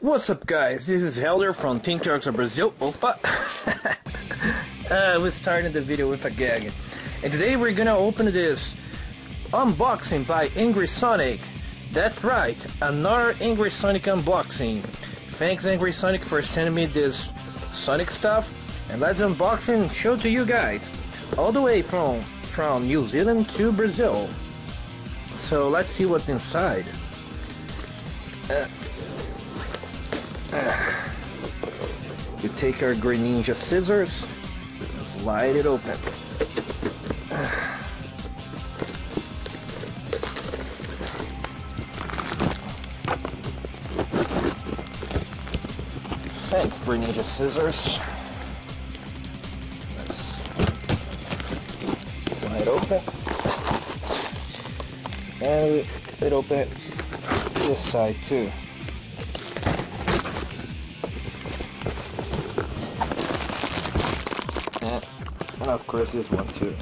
What's up guys, this is Helder from Team Chaotix of Brazil. Opa! uh, we're starting the video with a gag. And today we're gonna open this unboxing by Angry Sonic. That's right, another Angry Sonic unboxing. Thanks Angry Sonic for sending me this Sonic stuff. And let's unbox and show to you guys. All the way from, from New Zealand to Brazil. So let's see what's inside. Uh, you take our Greninja scissors, slide it open. Thanks, Greninja scissors. Let's slide open. And it open this side too. And of course this one too.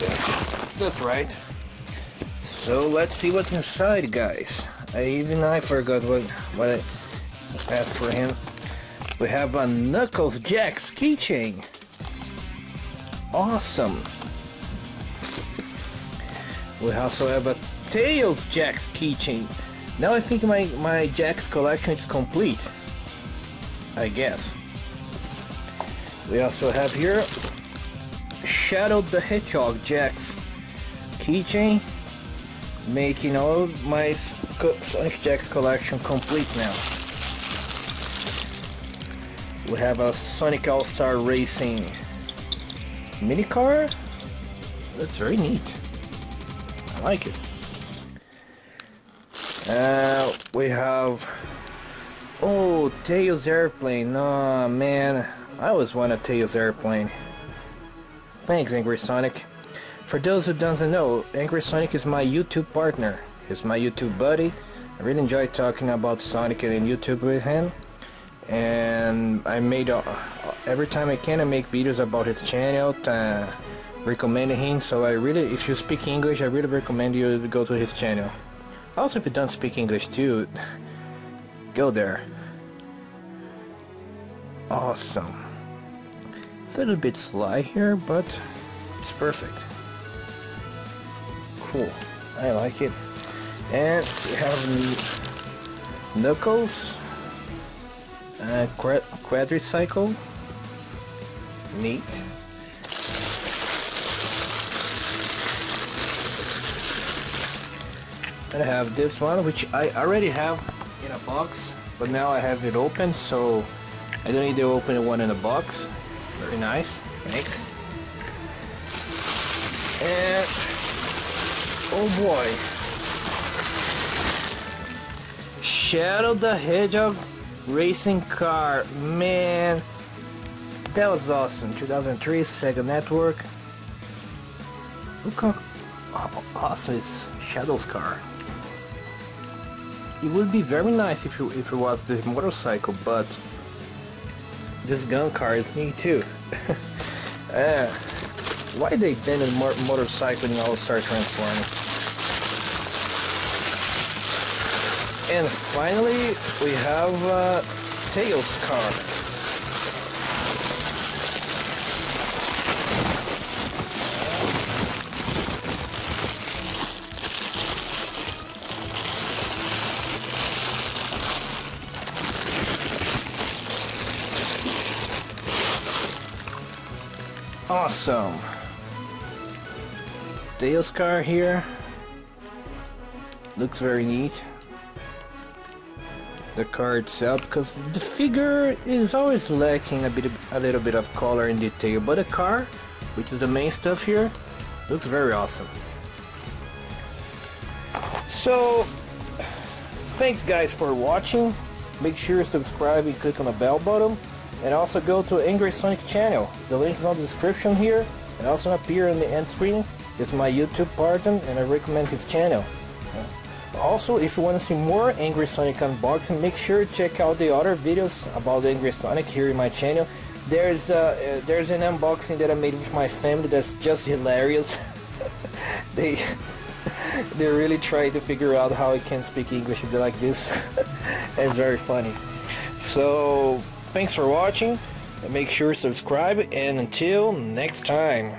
That's, that's right. So let's see what's inside guys. I even I forgot what what I asked for him. We have a Knuckles Jakks keychain. Awesome. We also have a Tails Jakks keychain. Now I think my, my Jakks collection is complete. I guess. We also have here Shadow the Hedgehog Jakks keychain. Making all my Sonic Jakks collection complete now. We have a Sonic All-Star Racing mini car. That's very neat. I like it. Uh, we have oh Tails airplane. Oh man, I always want a Tails airplane. Thanks, Angry Sonic. For those who doesn't know, Angry Sonic is my YouTube partner. He's my YouTube buddy. I really enjoy talking about Sonic and YouTube with him. And I made uh, every time I can I make videos about his channel, uh, recommending him. So I really, if you speak English, I really recommend you to go to his channel. Also, if you don't speak English too, go there. Awesome. It's a little bit sly here, but it's perfect. Cool. I like it. And we have Knuckles. Uh, quad quadricycle. Neat. And I have this one, which I already have in a box, but now I have it open, so I don't need to open one in a box. Very nice. Thanks. And oh boy, Shadow the Hedgehog racing car. Man, that was awesome. 2003 Sega Network. Look how awesome is Shadow's car. It would be very nice if it, if it was the motorcycle, but this gun car is neat too. uh, why they banned mo motorcycle in All-Star Transformers? And finally, we have uh, Tails car. Awesome. Tails car here. Looks very neat. The car itself, because the figure is always lacking a bit, a little bit of color and detail, but the car, which is the main stuff here, looks very awesome. So, thanks guys for watching. Make sure to subscribe and click on the bell button and also go to Angry Sonic channel. The link is on the description here and also up here on the end screen is my YouTube partner and I recommend his channel. Also, if you want to see more Angry Sonic unboxing, make sure to check out the other videos about Angry Sonic here in my channel. There's a uh, there's an unboxing that I made with my family that's just hilarious. they they really try to figure out how I can speak English like this. it's very funny. So Thanks for watching, make sure to subscribe, and until next time.